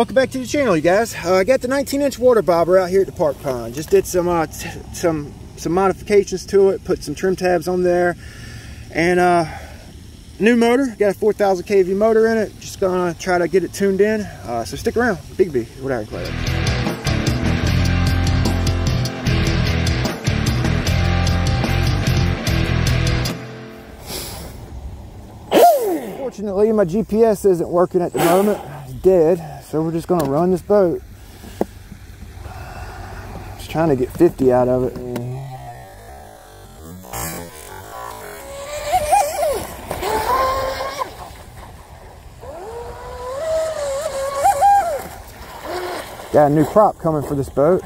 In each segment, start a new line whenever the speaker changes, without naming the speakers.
Welcome back to the channel, you guys. Uh, I got the 19-inch water bobber out here at the park pond. Just did some uh, some some modifications to it, put some trim tabs on there, and uh, new motor. Got a 4,000 kV motor in it. Just gonna try to get it tuned in. Uh, so stick around. Big B, whatever I call it. Fortunately, my GPS isn't working at the moment. It's dead, so we're just gonna run this boat. Just trying to get 50 out of it. Got a new prop coming for this boat.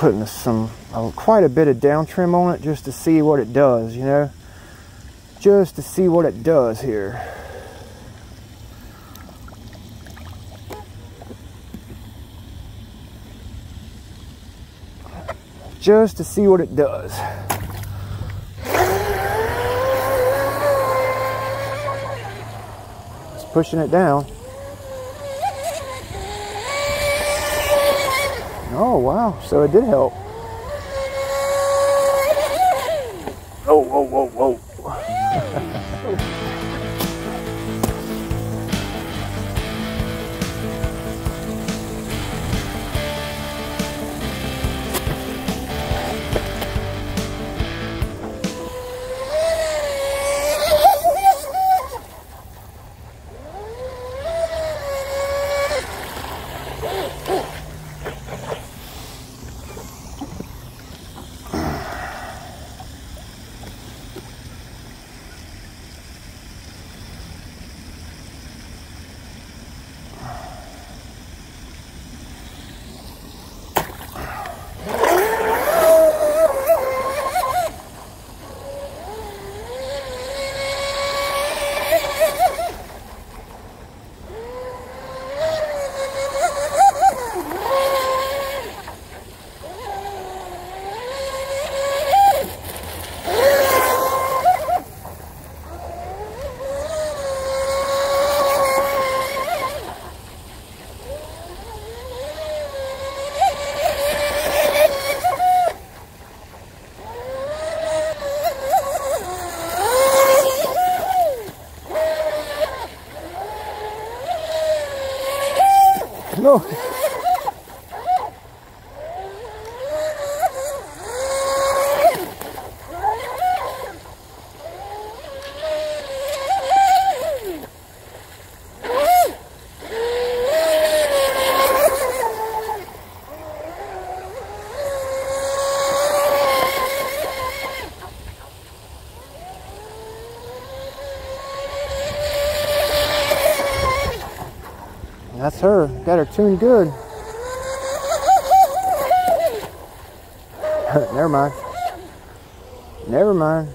Putting some, uh, quite a bit of down trim on it just to see what it does, you know? Just to see what it does here. just to see what it does. Just pushing it down. Oh, wow. So it did help. Oh, whoa, whoa, whoa. No. That's her. Got her tuned good. Never mind. Never mind.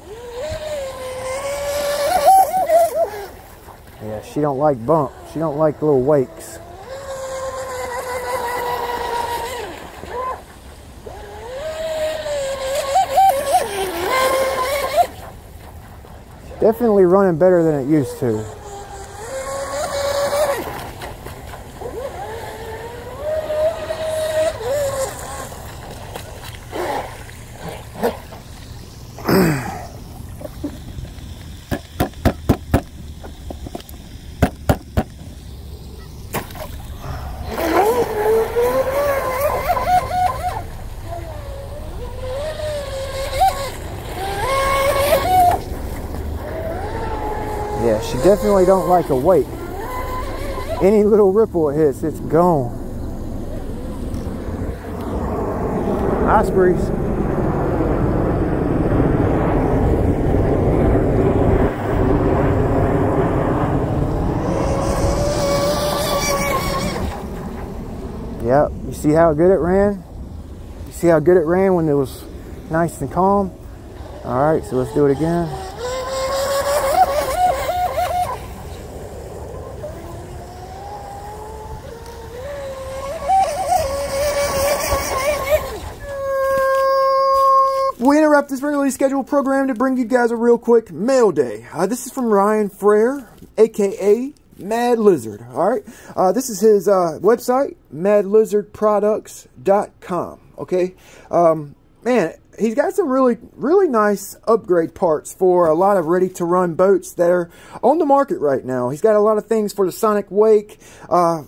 Yeah, she don't like bump. She don't like little wakes. Definitely running better than it used to. Yeah, she definitely don't like a wake. Any little ripple it hits, it's gone. Ospreys. Yep, you see how good it ran? You see how good it ran when it was nice and calm? All right, so let's do it again. Interrupt this regularly scheduled program to bring you guys a real quick mail day. Uh, this is from Ryan Frere, aka Mad Lizard. All right, uh, this is his uh, website, madlizardproducts.com. Okay, um, man, he's got some really, really nice upgrade parts for a lot of ready to run boats that are on the market right now. He's got a lot of things for the Sonic Wake, uh,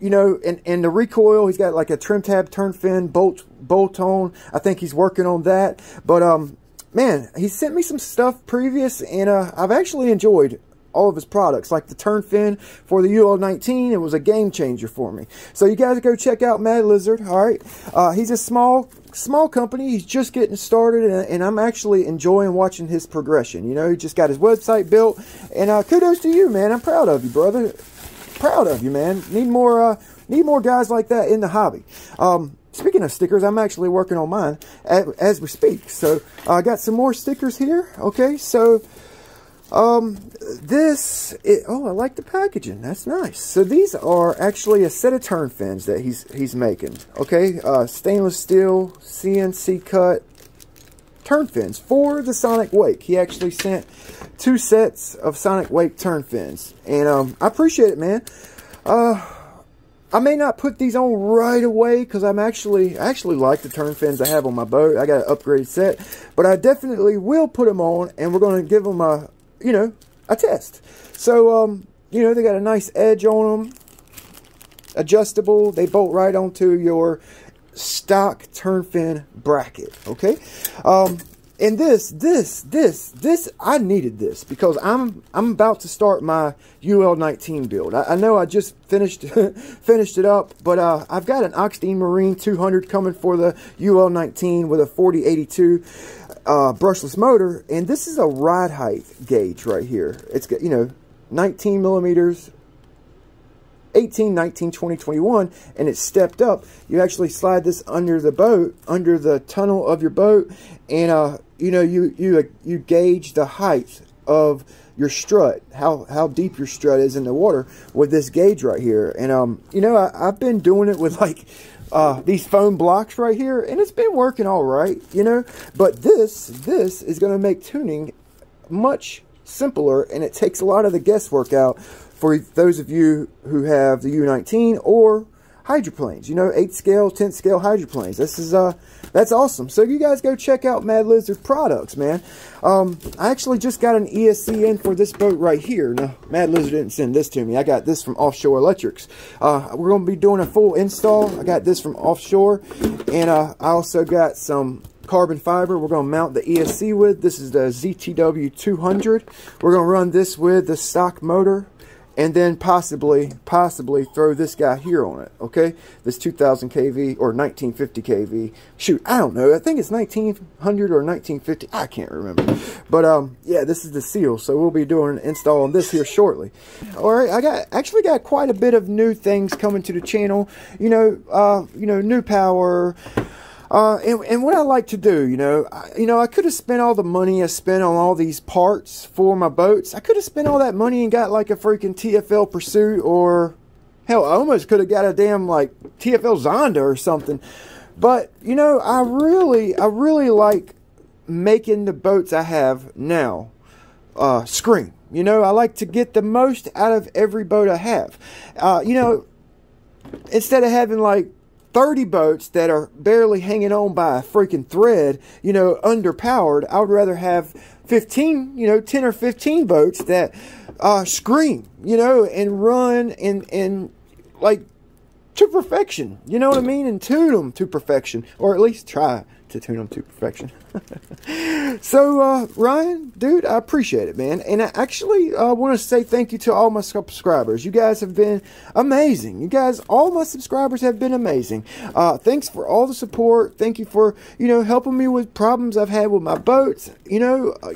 you know, and, and the recoil, he's got like a trim tab, turn fin, bolt, bolt on. I think he's working on that. But, um, man, he sent me some stuff previous and, uh, I've actually enjoyed all of his products, like the turn fin for the UL19. It was a game changer for me. So you guys go check out Mad Lizard. All right. Uh, he's a small, small company. He's just getting started and, and, I'm actually enjoying watching his progression. You know, he just got his website built and, uh, kudos to you, man. I'm proud of you, brother proud of you, man. Need more, uh, need more guys like that in the hobby. Um, speaking of stickers, I'm actually working on mine as, as we speak. So I got some more stickers here. Okay, so um, this, it, oh, I like the packaging. That's nice. So these are actually a set of turn fins that he's he's making. Okay, uh, stainless steel, CNC cut turn fins for the Sonic Wake. He actually sent two sets of Sonic Wake turn fins. And um, I appreciate it, man. Uh, I may not put these on right away because I'm actually I actually like the turn fins I have on my boat. I got an upgraded set, but I definitely will put them on, and we're going to give them a you know a test. So um, you know they got a nice edge on them, adjustable. They bolt right onto your stock turn fin bracket. Okay. Um, and this, this, this, this, I needed this because I'm I'm about to start my UL19 build. I, I know I just finished finished it up, but uh, I've got an Oxteen Marine 200 coming for the UL19 with a 4082 uh, brushless motor, and this is a ride height gauge right here. It's got you know 19 millimeters 18, 19, 20, 21, and it's stepped up. You actually slide this under the boat, under the tunnel of your boat, and uh, you know you you uh, you gauge the height of your strut, how how deep your strut is in the water with this gauge right here. And um, you know, I, have been doing it with like uh, these foam blocks right here, and it's been working all right, you know. But this this is going to make tuning much simpler, and it takes a lot of the guesswork out for those of you who have the U19 or hydroplanes, you know, 8 scale, 10 scale hydroplanes. This is, uh, that's awesome. So you guys go check out Mad Lizard products, man. Um, I actually just got an ESC in for this boat right here. Now, Mad Lizard didn't send this to me. I got this from Offshore Electrics. Uh, we're going to be doing a full install. I got this from Offshore. And, uh, I also got some carbon fiber we're going to mount the ESC with. This is the ZTW 200. We're going to run this with the stock motor and then possibly, possibly throw this guy here on it, okay? This 2000 kV or 1950 kV. Shoot, I don't know. I think it's 1900 or 1950. I can't remember. But, um, yeah, this is the seal, so we'll be doing an install on this here shortly. All right, I got actually got quite a bit of new things coming to the channel. You know, uh, you know, new power, uh, and, and, what I like to do, you know, I, you know, I could have spent all the money I spent on all these parts for my boats. I could have spent all that money and got like a freaking TFL Pursuit or hell, I almost could have got a damn like TFL Zonda or something. But you know, I really, I really like making the boats I have now uh, scream. You know, I like to get the most out of every boat I have. Uh, you know, instead of having like 30 boats that are barely hanging on by a freaking thread, you know, underpowered. I would rather have 15, you know, 10 or 15 boats that uh, scream, you know, and run and, and like to perfection. You know what I mean? And tune them to perfection, or at least try to tune them to perfection. so, uh, Ryan, dude, I appreciate it, man. And I actually uh, want to say thank you to all my subscribers. You guys have been amazing. You guys, all my subscribers have been amazing. Uh, thanks for all the support. Thank you for, you know, helping me with problems I've had with my boats. You know, uh,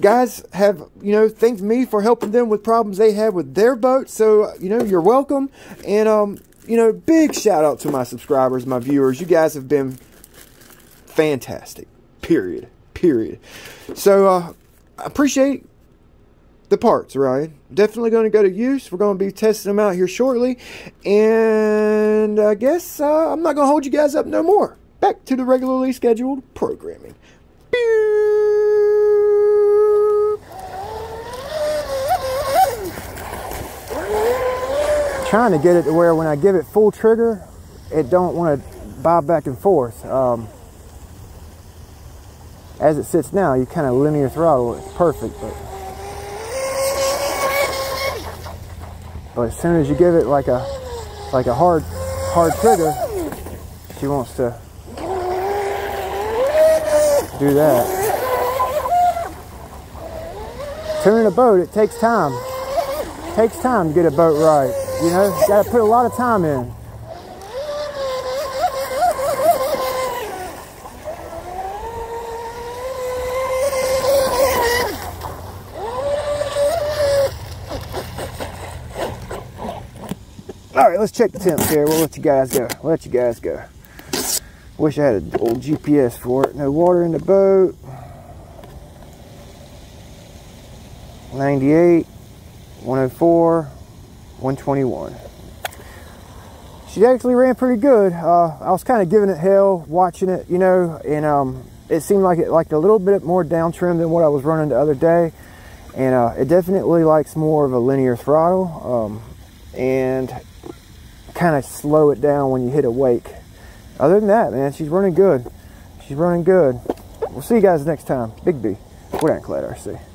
guys have, you know, thanked me for helping them with problems they had with their boats. So, you know, you're welcome. And, um, you know, big shout out to my subscribers, my viewers. You guys have been fantastic. Period. Period. So uh, I appreciate the parts, Ryan. Definitely going to go to use. We're going to be testing them out here shortly. And I guess uh, I'm not going to hold you guys up no more. back to the regularly scheduled programming. Trying to get it to where when I give it full trigger, it don't want to bob back and forth. Um, as it sits now, you kind of linear throttle. It's perfect, but but as soon as you give it like a like a hard hard trigger, she wants to do that. Tuning a boat, it takes time. It takes time to get a boat right. You know, you gotta put a lot of time in. All right, let's check the temps here. We'll let you guys go. We'll let you guys go. Wish I had an old GPS for it. No water in the boat. 98, 104, 121. She actually ran pretty good. Uh, I was kind of giving it hell watching it, you know, and um, it seemed like it liked a little bit more down trim than what I was running the other day. And uh, it definitely likes more of a linear throttle. Um, and kind of slow it down when you hit a wake. Other than that, man, she's running good. She's running good. We'll see you guys next time. Big B, Ironclad RC.